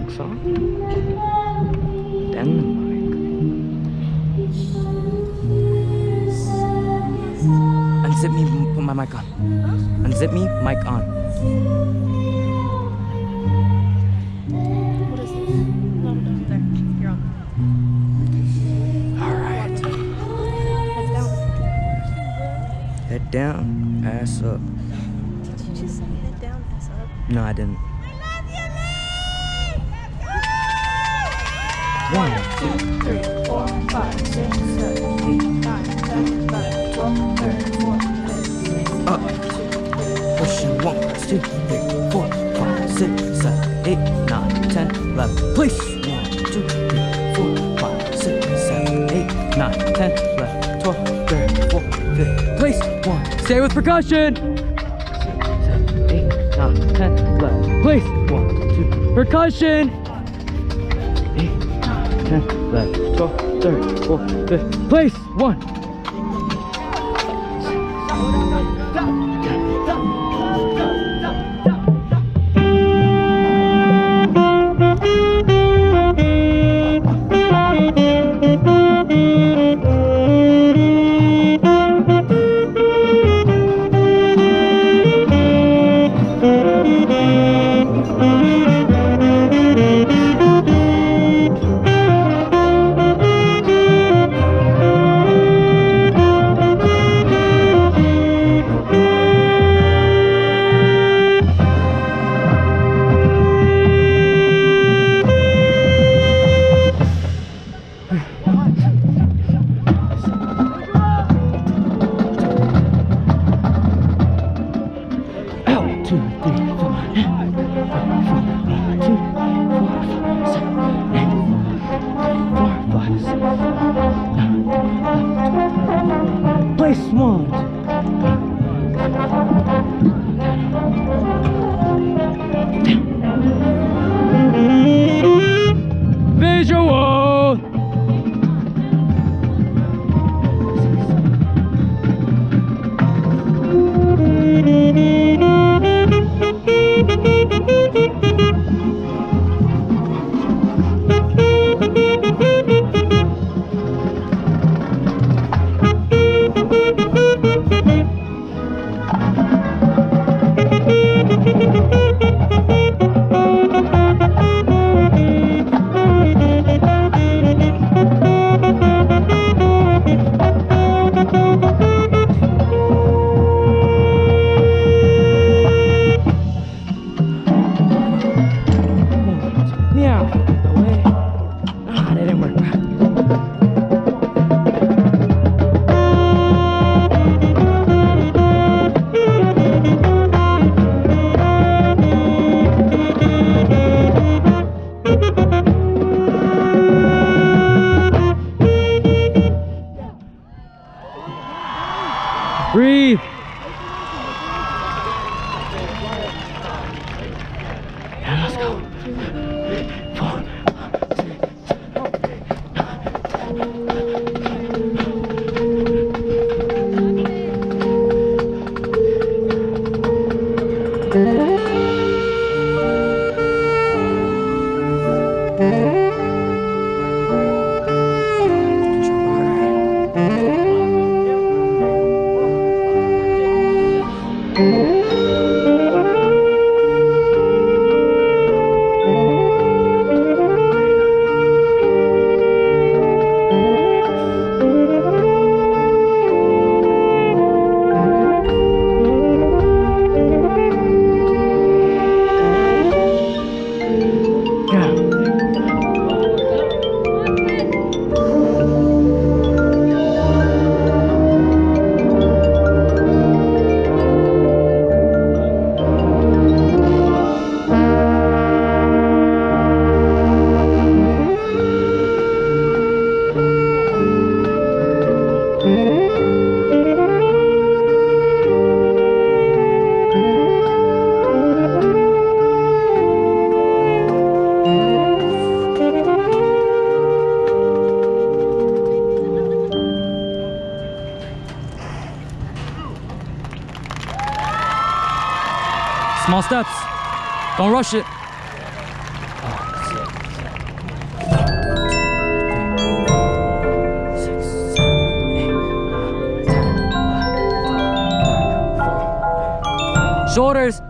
wax off. Then. Unzip me, put my mic on. Unzip me, mic on. What is this? No, no, there. You're on. Alright. Head down. Head down, ass up. Did you just say head down, ass up? No, I didn't. One, two, Three, four, five, six, seven, eight, nine, ten, eleven, twelve, thirteen, fourteen, fifteen, sixteen, Up. pushing one, two, three, four, five, six, seven, eight, nine, ten, eleven. Place. One, two, three, four, five, six, seven, eight, nine, ten, eleven, twelve, thirteen, fourteen, fifteen. Place. One. Stay with percussion. Six, seven, eight, nine, ten, eleven. Place. One, two. Percussion. Eight, nine, ten, eleven, twelve, thirteen, fourteen, fifteen. Place. One. Visual. Breathe. Yeah, let's go. Small steps. Don't rush it. Shoulders.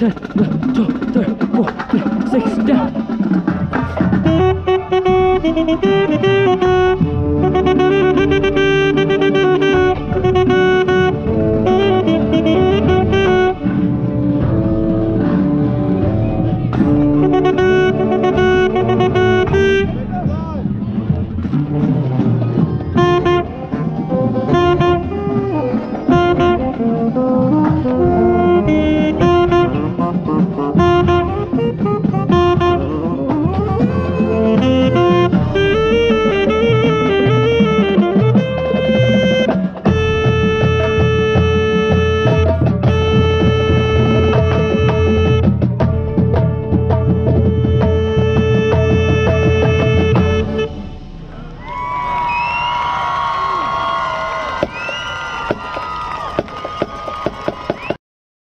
13, 12, 13, 14, 16.